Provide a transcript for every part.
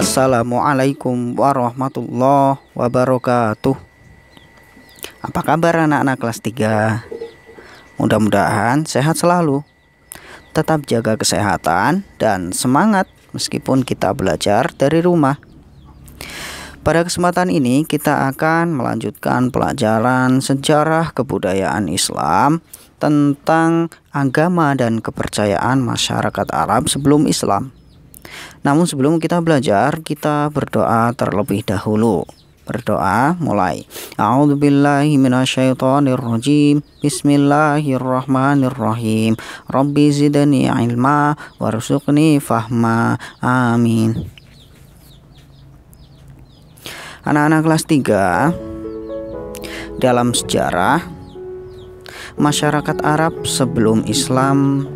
Assalamualaikum warahmatullahi wabarakatuh Apa kabar anak-anak kelas 3? Mudah-mudahan sehat selalu Tetap jaga kesehatan dan semangat meskipun kita belajar dari rumah pada kesempatan ini kita akan melanjutkan pelajaran sejarah kebudayaan Islam tentang agama dan kepercayaan masyarakat Arab sebelum Islam. Namun sebelum kita belajar, kita berdoa terlebih dahulu. Berdoa mulai. A'udzubillahi minasyaitonirrajim. Bismillahirrahmanirrahim. Rabbi zidni ilma warzuqni fahma. Amin. Anak-anak kelas 3 dalam sejarah masyarakat Arab sebelum Islam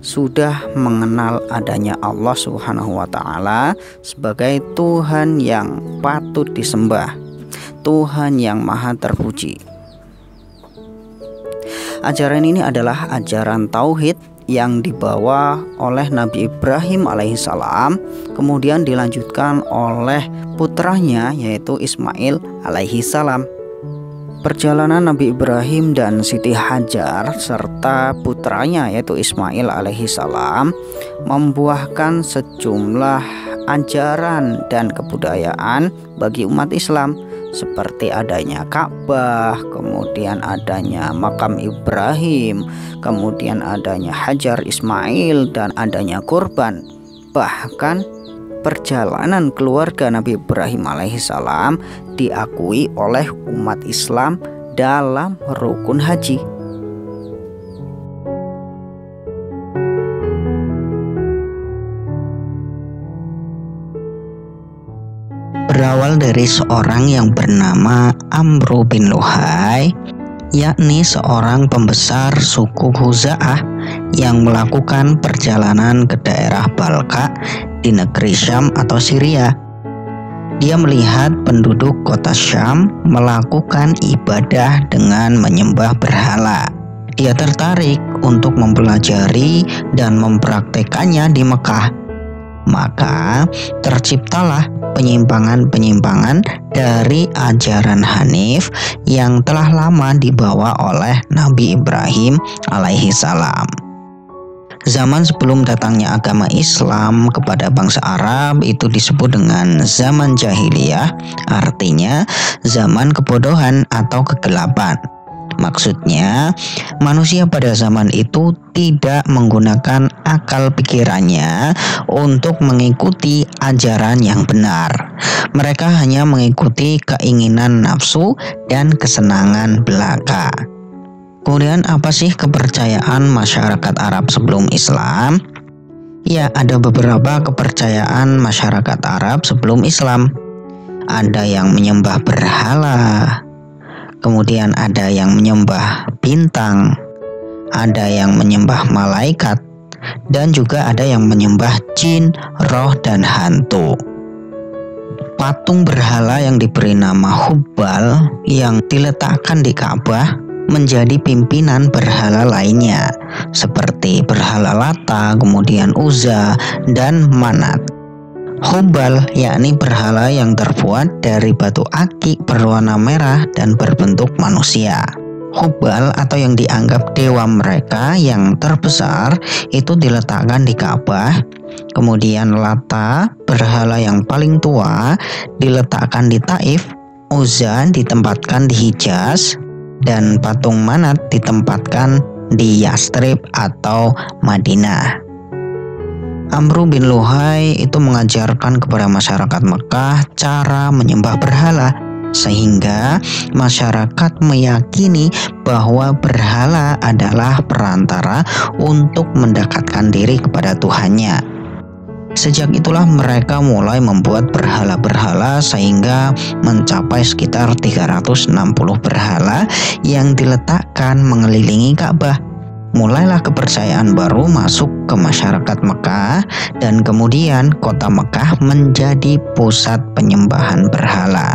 sudah mengenal adanya Allah Subhanahu wa taala sebagai Tuhan yang patut disembah, Tuhan yang maha terpuji. Ajaran ini adalah ajaran tauhid yang dibawa oleh Nabi Ibrahim alaihissalam kemudian dilanjutkan oleh putranya yaitu Ismail alaihissalam. Perjalanan Nabi Ibrahim dan Siti Hajar serta putranya yaitu Ismail alaihi salam membuahkan sejumlah ajaran dan kebudayaan bagi umat Islam seperti adanya Ka'bah, kemudian adanya makam Ibrahim, kemudian adanya Hajar Ismail dan adanya kurban. Bahkan perjalanan keluarga Nabi Ibrahim alaihissalam diakui oleh umat Islam dalam rukun haji. Berawal dari seorang yang bernama Amru bin Luhai yakni seorang pembesar suku Huza'ah yang melakukan perjalanan ke daerah Balka di negeri Syam atau Syria. Dia melihat penduduk kota Syam melakukan ibadah dengan menyembah berhala. Dia tertarik untuk mempelajari dan mempraktekannya di Mekah. Maka terciptalah penyimpangan-penyimpangan dari ajaran Hanif yang telah lama dibawa oleh Nabi Ibrahim alaihi salam. Zaman sebelum datangnya agama Islam kepada bangsa Arab itu disebut dengan zaman jahiliyah, artinya zaman kebodohan atau kegelapan. Maksudnya, manusia pada zaman itu tidak menggunakan akal pikirannya untuk mengikuti ajaran yang benar. Mereka hanya mengikuti keinginan nafsu dan kesenangan belaka. Kemudian apa sih kepercayaan masyarakat Arab sebelum Islam? Ya, ada beberapa kepercayaan masyarakat Arab sebelum Islam. Ada yang menyembah berhala, kemudian ada yang menyembah bintang, ada yang menyembah malaikat, dan juga ada yang menyembah jin, roh, dan hantu. Patung berhala yang diberi nama Hubal yang diletakkan di Ka'bah menjadi pimpinan berhala lainnya seperti berhala Lata, kemudian Uza, dan Manat. Hubal yakni berhala yang terbuat dari batu akik berwarna merah dan berbentuk manusia. Hubal atau yang dianggap dewa mereka yang terbesar itu diletakkan di Ka'bah. Kemudian Lata, berhala yang paling tua, diletakkan di Taif. Uzza ditempatkan di Hijaz, dan patung Manat ditempatkan di Yastrib atau Madinah. Amru bin Luhai itu mengajarkan kepada masyarakat Mekah cara menyembah berhala sehingga masyarakat meyakini bahwa berhala adalah perantara untuk mendekatkan diri kepada Tuhannya. Sejak itulah mereka mulai membuat berhala-berhala sehingga mencapai sekitar 360 berhala yang diletakkan mengelilingi Ka'bah. Mulailah kepercayaan baru masuk ke masyarakat Mekah dan kemudian kota Mekah menjadi pusat penyembahan berhala.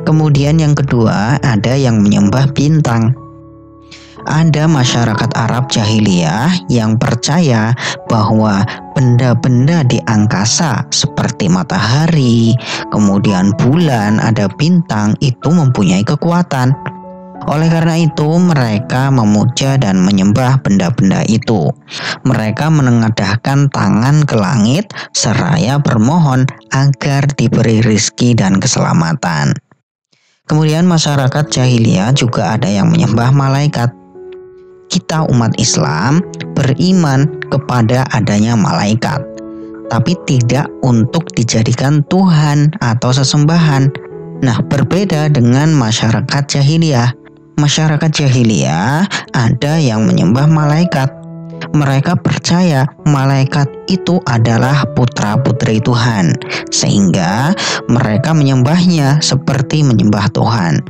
Kemudian yang kedua ada yang menyembah bintang. ada masyarakat Arab jahiliyah yang percaya bahwa benda-benda di angkasa seperti matahari, kemudian bulan, ada bintang itu mempunyai kekuatan. Oleh karena itu, mereka memuja dan menyembah benda-benda itu. Mereka menengadahkan tangan ke langit seraya bermohon agar diberi rizki dan keselamatan. Kemudian masyarakat jahiliyah juga ada yang menyembah malaikat. Kita umat Islam beriman kepada adanya malaikat, tapi tidak untuk dijadikan Tuhan atau sesembahan. Nah, berbeda dengan masyarakat jahiliyah masyarakat jahiliyah ada yang menyembah malaikat. Mereka percaya malaikat itu adalah putra-putri Tuhan, sehingga mereka menyembahnya seperti menyembah Tuhan.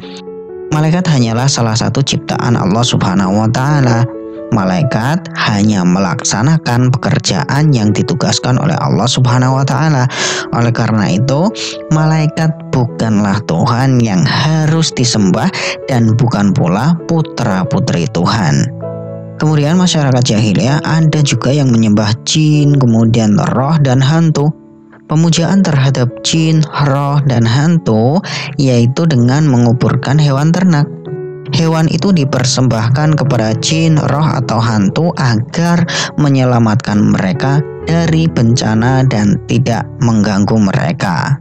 Malaikat hanyalah salah satu ciptaan Allah Subhanahu wa Ta'ala malaikat hanya melaksanakan pekerjaan yang ditugaskan oleh Allah Subhanahu wa taala. Oleh karena itu, malaikat bukanlah Tuhan yang harus disembah dan bukan pula putra-putri Tuhan. Kemudian masyarakat jahiliyah ada juga yang menyembah jin, kemudian roh dan hantu. Pemujaan terhadap jin, roh, dan hantu yaitu dengan menguburkan hewan ternak. Hewan itu dipersembahkan kepada jin, roh, atau hantu agar menyelamatkan mereka dari bencana dan tidak mengganggu mereka.